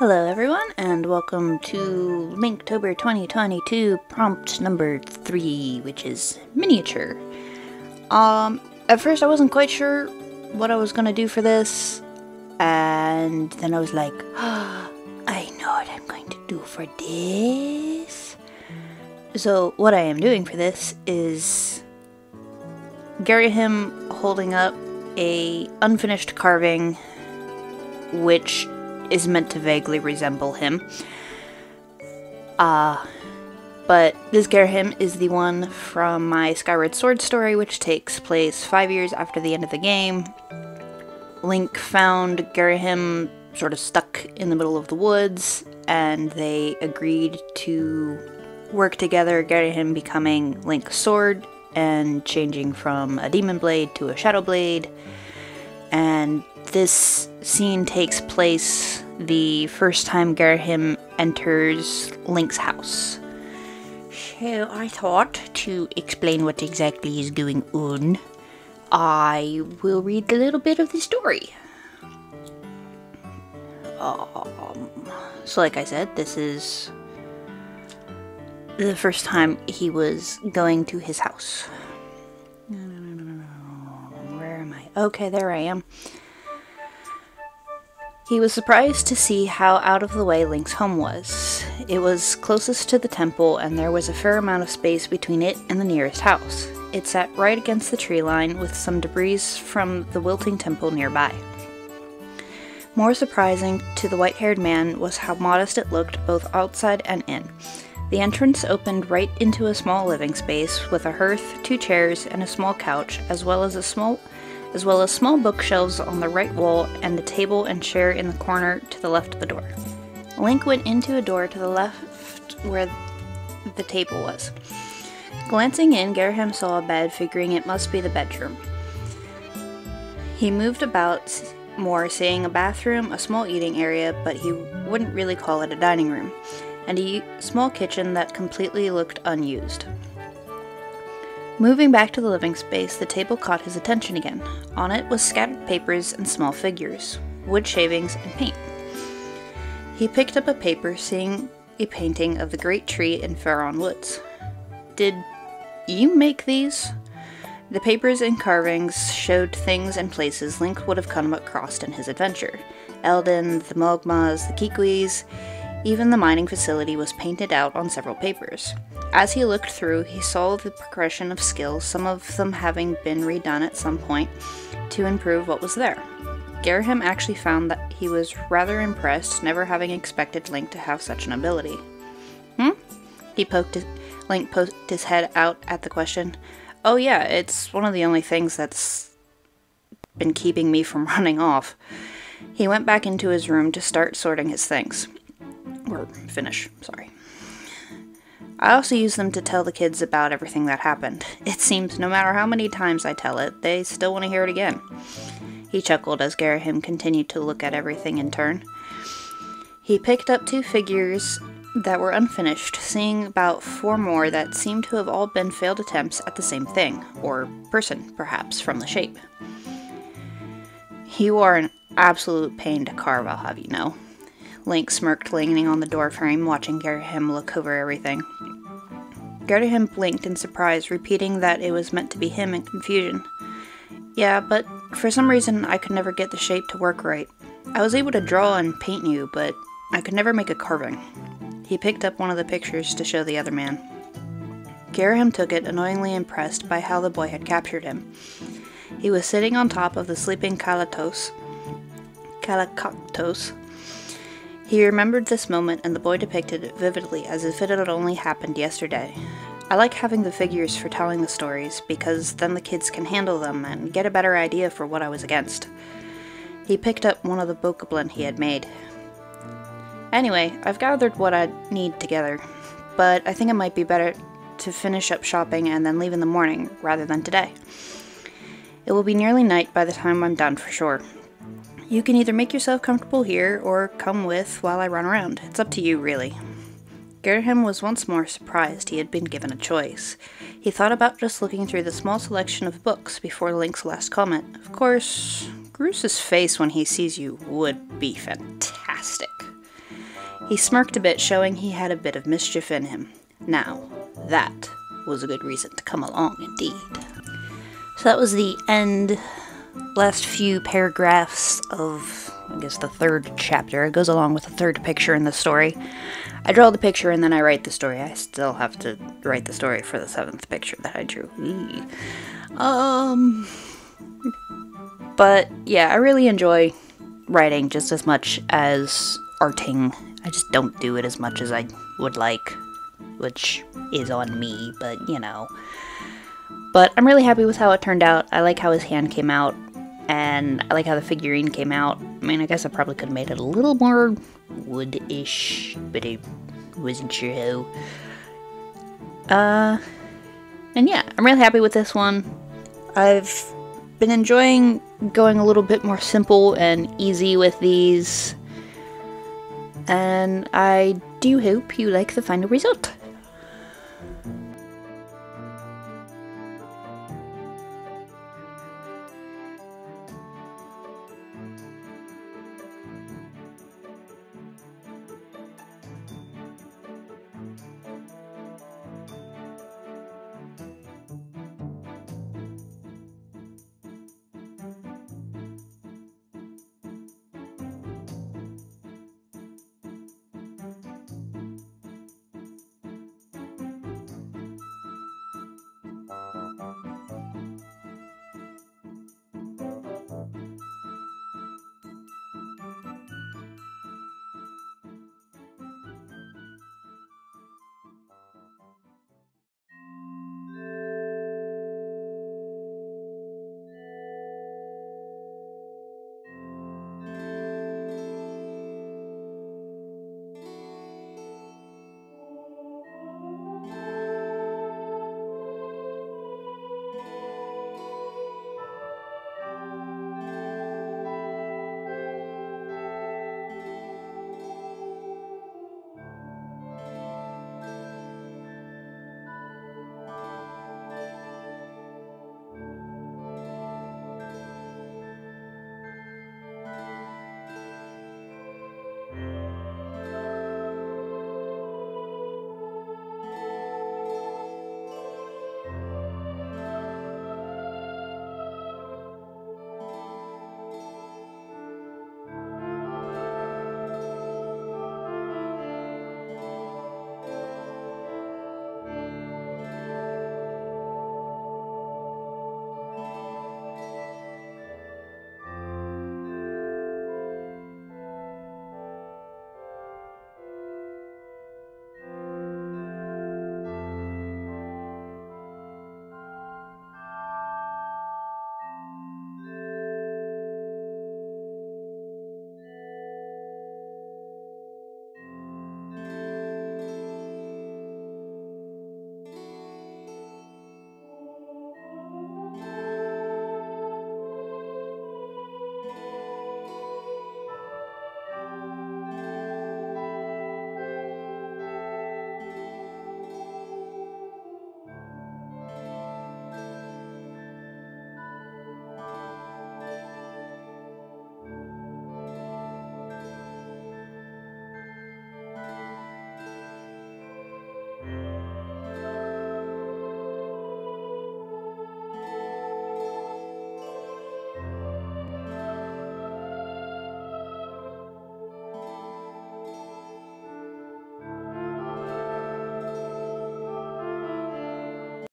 Hello everyone and welcome to Linktober 2022 prompt number 3, which is miniature. Um, at first I wasn't quite sure what I was gonna do for this, and then I was like, oh, I know what I'm going to do for this. So what I am doing for this is Ghirahim holding up a unfinished carving which is meant to vaguely resemble him. Uh, but this Ghirahim is the one from my Skyward Sword story, which takes place five years after the end of the game. Link found Ghirahim sort of stuck in the middle of the woods, and they agreed to work together, Ghirahim becoming Link's sword and changing from a demon blade to a shadow blade. And this scene takes place the first time Ghirahim enters Link's house. So I thought to explain what exactly is going on, I will read a little bit of the story. Um, so, like I said, this is the first time he was going to his house. Where am I? Okay, there I am. He was surprised to see how out of the way Link's home was. It was closest to the temple, and there was a fair amount of space between it and the nearest house. It sat right against the tree line, with some debris from the wilting temple nearby. More surprising to the white haired man was how modest it looked both outside and in. The entrance opened right into a small living space with a hearth, two chairs, and a small couch, as well as a small as well as small bookshelves on the right wall and the table and chair in the corner to the left of the door. Link went into a door to the left where the table was. Glancing in, Ghirahim saw a bed, figuring it must be the bedroom. He moved about more, seeing a bathroom, a small eating area, but he wouldn't really call it a dining room, and a small kitchen that completely looked unused. Moving back to the living space, the table caught his attention again. On it was scattered papers and small figures, wood shavings, and paint. He picked up a paper, seeing a painting of the great tree in Faron Woods. Did you make these? The papers and carvings showed things and places Link would have come across in his adventure. Eldin, the Mogmas, the Kikwis, even the mining facility was painted out on several papers. As he looked through, he saw the progression of skills, some of them having been redone at some point to improve what was there. Ghirahim actually found that he was rather impressed, never having expected Link to have such an ability. Hmm? He poked his, Link poked his head out at the question. Oh yeah, it's one of the only things that's been keeping me from running off. He went back into his room to start sorting his things. Or finish, sorry. I also use them to tell the kids about everything that happened. It seems no matter how many times I tell it, they still want to hear it again. He chuckled as Ghirahim continued to look at everything in turn. He picked up two figures that were unfinished, seeing about four more that seemed to have all been failed attempts at the same thing, or person, perhaps, from the shape. You are an absolute pain to carve, I'll have you know. Link smirked, leaning on the doorframe, watching Ghirahim look over everything. Ghirahim blinked in surprise, repeating that it was meant to be him in confusion. Yeah, but for some reason I could never get the shape to work right. I was able to draw and paint you, but I could never make a carving. He picked up one of the pictures to show the other man. Ghirahim took it, annoyingly impressed by how the boy had captured him. He was sitting on top of the sleeping Kalatos, Kalakaktos, he remembered this moment, and the boy depicted it vividly as if it had only happened yesterday. I like having the figures for telling the stories, because then the kids can handle them and get a better idea for what I was against. He picked up one of the bokoblin he had made. Anyway, I've gathered what I need together, but I think it might be better to finish up shopping and then leave in the morning rather than today. It will be nearly night by the time I'm done for sure. You can either make yourself comfortable here or come with while I run around. It's up to you, really. Ghirahim was once more surprised he had been given a choice. He thought about just looking through the small selection of books before Link's last comment. Of course, Groose's face when he sees you would be fantastic. He smirked a bit, showing he had a bit of mischief in him. Now, that was a good reason to come along indeed. So that was the end, last few paragraphs of, I guess, the third chapter. It goes along with the third picture in the story. I draw the picture and then I write the story. I still have to write the story for the seventh picture that I drew. Um, but yeah, I really enjoy writing just as much as arting. I just don't do it as much as I would like, which is on me, but you know. But I'm really happy with how it turned out. I like how his hand came out, and I like how the figurine came out. I mean, I guess I probably could have made it a little more wood-ish, but I wasn't sure how. Uh, and yeah, I'm really happy with this one. I've been enjoying going a little bit more simple and easy with these. And I do hope you like the final result.